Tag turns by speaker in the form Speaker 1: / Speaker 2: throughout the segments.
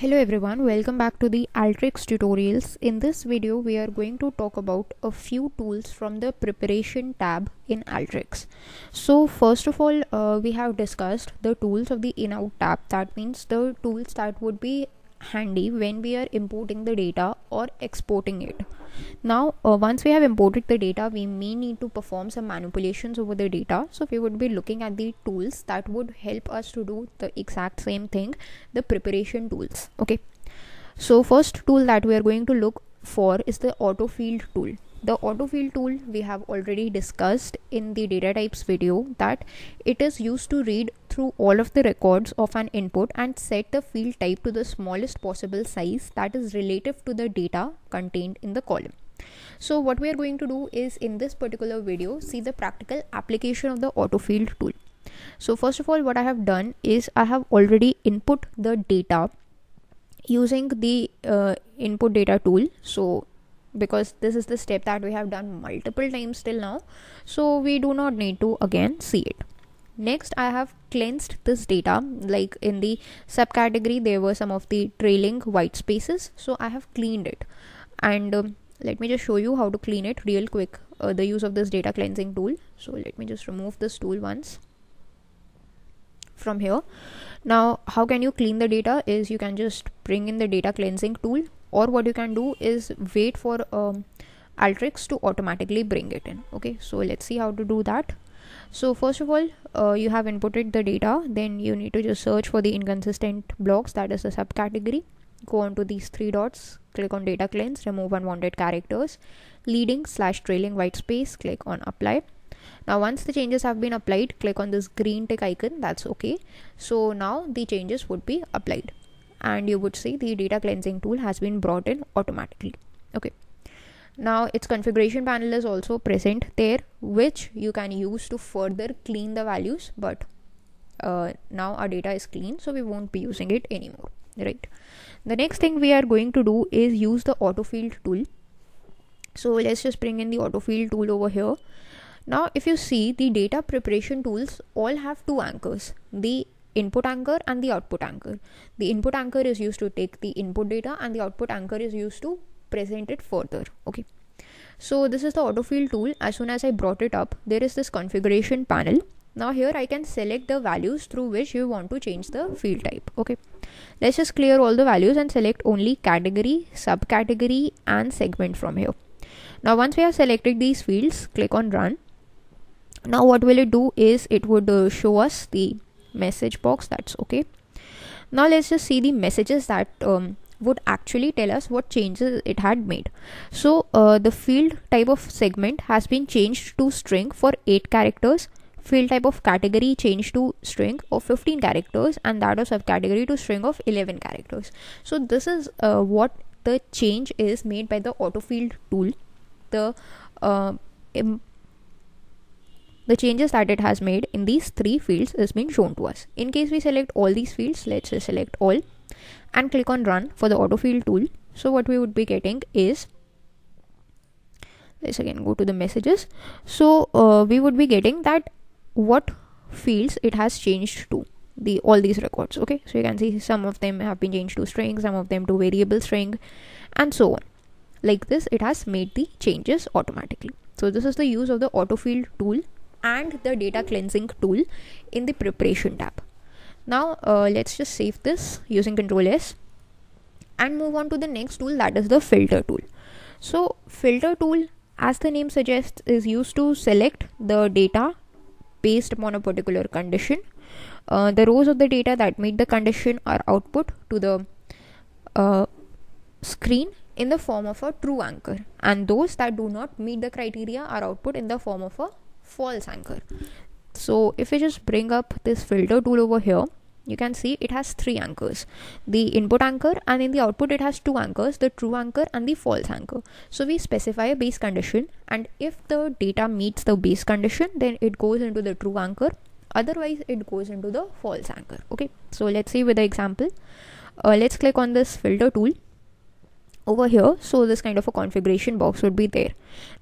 Speaker 1: Hello everyone, welcome back to the Alteryx tutorials. In this video, we are going to talk about a few tools from the preparation tab in Alteryx. So first of all, uh, we have discussed the tools of the in-out tab. That means the tools that would be handy when we are importing the data or exporting it. Now, uh, once we have imported the data, we may need to perform some manipulations over the data. So we would be looking at the tools that would help us to do the exact same thing, the preparation tools. Okay. So first tool that we are going to look for is the autofield tool the autofield tool we have already discussed in the data types video that it is used to read through all of the records of an input and set the field type to the smallest possible size that is relative to the data contained in the column. So what we are going to do is in this particular video see the practical application of the autofield tool. So first of all what i have done is i have already input the data using the uh, input data tool. So because this is the step that we have done multiple times till now. So we do not need to again see it. Next i have cleansed this data. Like in the subcategory there were some of the trailing white spaces. So i have cleaned it. And um, let me just show you how to clean it real quick. Uh, the use of this data cleansing tool. So let me just remove this tool once from here. Now how can you clean the data is you can just bring in the data cleansing tool or what you can do is wait for um, Alteryx to automatically bring it in. Okay so let's see how to do that. So first of all uh, you have inputted the data. Then you need to just search for the inconsistent blocks. That is a subcategory. Go on to these three dots. Click on data cleanse remove unwanted characters. Leading slash trailing white space. Click on apply. Now once the changes have been applied click on this green tick icon. That's okay. So now the changes would be applied and you would see the data cleansing tool has been brought in automatically. Okay. Now its configuration panel is also present there which you can use to further clean the values but uh, now our data is clean so we won't be using it anymore right? The next thing we are going to do is use the autofield tool. So let's just bring in the autofield tool over here. Now if you see the data preparation tools all have two anchors. The input anchor and the output anchor. The input anchor is used to take the input data and the output anchor is used to present it further. Okay. So this is the autofield tool. As soon as I brought it up, there is this configuration panel. Now here I can select the values through which you want to change the field type. Okay. Let's just clear all the values and select only category, subcategory and segment from here. Now once we have selected these fields, click on run. Now what will it do is it would uh, show us the message box that's okay. Now let's just see the messages that um, would actually tell us what changes it had made. So uh, the field type of segment has been changed to string for 8 characters. Field type of category changed to string of 15 characters and that of subcategory to string of 11 characters. So this is uh, what the change is made by the autofield tool. The uh, the changes that it has made in these three fields is being shown to us. In case we select all these fields, let's just select all and click on run for the autofield tool. So what we would be getting is let's again go to the messages. So uh, we would be getting that what fields it has changed to the all these records okay so you can see some of them have been changed to string some of them to variable string and so on like this it has made the changes automatically so this is the use of the autofield tool and the data cleansing tool in the preparation tab. Now uh, let's just save this using control s and move on to the next tool that is the filter tool. So filter tool as the name suggests is used to select the data based upon a particular condition. Uh, the rows of the data that meet the condition are output to the uh, screen in the form of a true anchor. And those that do not meet the criteria are output in the form of a false anchor. So if we just bring up this filter tool over here you can see it has three anchors. The input anchor and in the output it has two anchors the true anchor and the false anchor. So we specify a base condition and if the data meets the base condition then it goes into the true anchor. Otherwise it goes into the false anchor. Okay? So let's see with the example. Uh, let's click on this filter tool over here. So this kind of a configuration box would be there.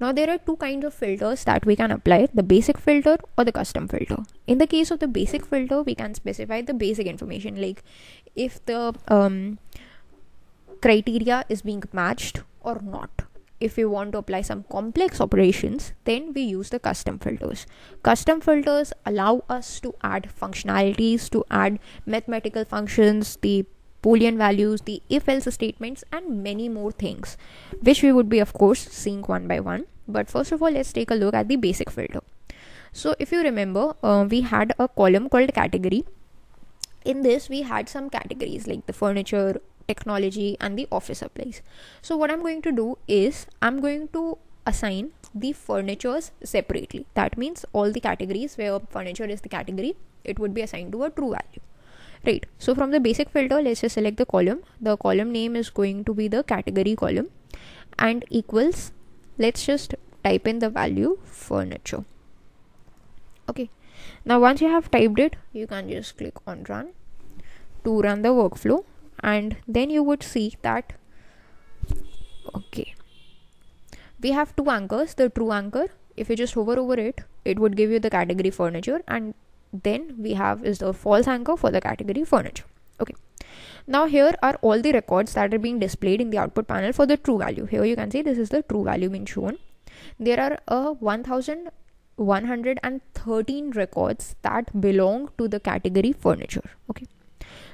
Speaker 1: Now there are two kinds of filters that we can apply the basic filter or the custom filter. In the case of the basic filter we can specify the basic information like if the um, criteria is being matched or not. If we want to apply some complex operations then we use the custom filters. Custom filters allow us to add functionalities to add mathematical functions the boolean values the if else statements and many more things. Which we would be of course seeing one by one. But first of all let's take a look at the basic filter. So if you remember uh, we had a column called category. In this we had some categories like the furniture technology and the office supplies. So what i'm going to do is i'm going to assign the furnitures separately. That means all the categories where furniture is the category it would be assigned to a true value right. So from the basic filter let's just select the column. The column name is going to be the category column. And equals let's just type in the value furniture. Okay. Now once you have typed it you can just click on run to run the workflow. And then you would see that okay. We have two anchors. The true anchor if you just hover over it it would give you the category furniture. And then we have is the false anchor for the category furniture. Okay. Now here are all the records that are being displayed in the output panel for the true value. Here you can see this is the true value being shown. There are uh, a 1113 records that belong to the category furniture. Okay.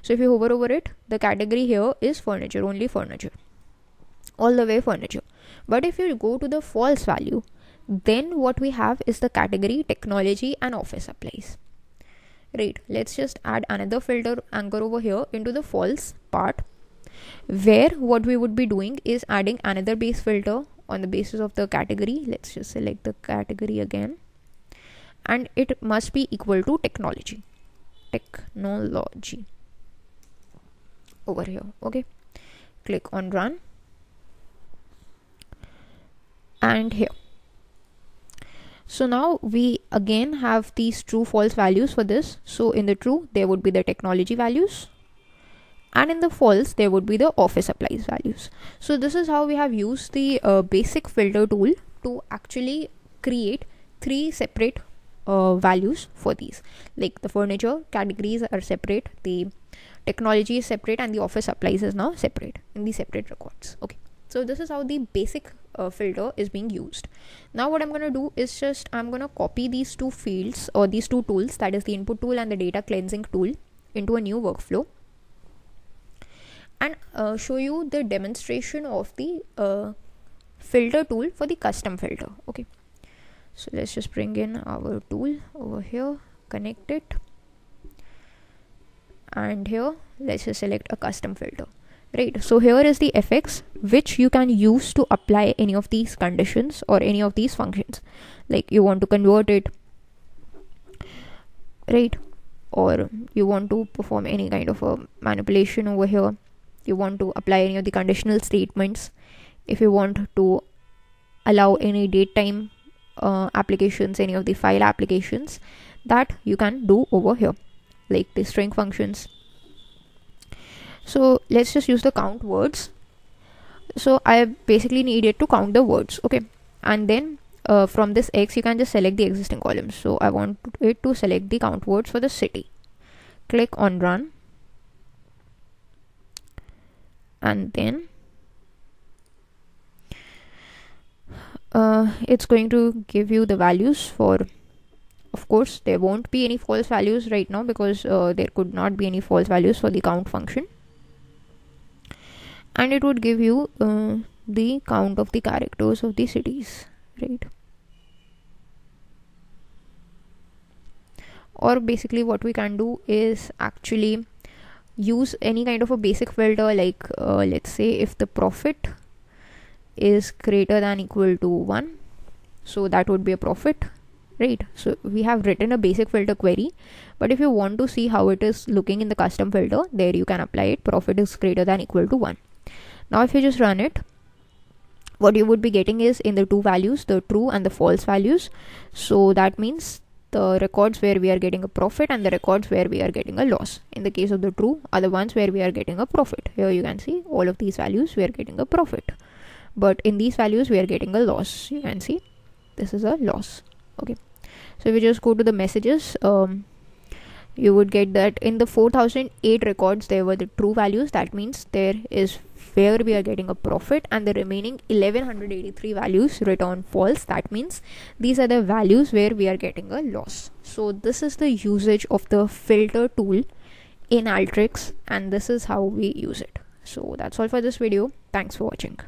Speaker 1: So if you hover over it the category here is furniture only furniture. All the way furniture. But if you go to the false value then what we have is the category technology and office supplies right let's just add another filter anchor over here into the false part where what we would be doing is adding another base filter on the basis of the category. Let's just select the category again. And it must be equal to technology. Technology. Over here. Okay. Click on run. And here so now we again have these true false values for this. So in the true there would be the technology values. And in the false there would be the office supplies values. So this is how we have used the uh, basic filter tool to actually create three separate uh, values for these. Like the furniture categories are separate the technology is separate and the office supplies is now separate in the separate records. Okay so this is how the basic uh, filter is being used. Now what i'm going to do is just i'm going to copy these two fields or these two tools that is the input tool and the data cleansing tool into a new workflow. And uh, show you the demonstration of the uh, filter tool for the custom filter okay? So let's just bring in our tool over here connect it. And here let's just select a custom filter right. So here is the fx which you can use to apply any of these conditions or any of these functions. Like you want to convert it right? Or you want to perform any kind of a manipulation over here. You want to apply any of the conditional statements. If you want to allow any date time uh, applications any of the file applications that you can do over here. Like the string functions so let's just use the count words. So i basically needed to count the words okay? And then uh, from this x you can just select the existing columns. So i want it to select the count words for the city. Click on run. And then uh, it's going to give you the values for of course there won't be any false values right now because uh, there could not be any false values for the count function and it would give you uh, the count of the characters of the cities right? Or basically what we can do is actually use any kind of a basic filter like uh, let's say if the profit is greater than equal to 1 so that would be a profit right? So we have written a basic filter query but if you want to see how it is looking in the custom filter there you can apply it. Profit is greater than equal to 1 now if you just run it what you would be getting is in the two values the true and the false values. So that means the records where we are getting a profit and the records where we are getting a loss. In the case of the true are the ones where we are getting a profit. Here you can see all of these values we are getting a profit. But in these values we are getting a loss. You can see this is a loss. Okay. So if we just go to the messages um, you would get that in the 4008 records there were the true values. That means there is where we are getting a profit and the remaining 1183 values return false. That means these are the values where we are getting a loss. So this is the usage of the filter tool in Alteryx and this is how we use it. So that's all for this video. Thanks for watching